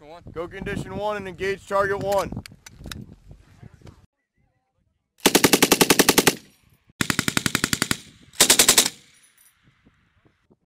condition one. Go condition one and engage target one.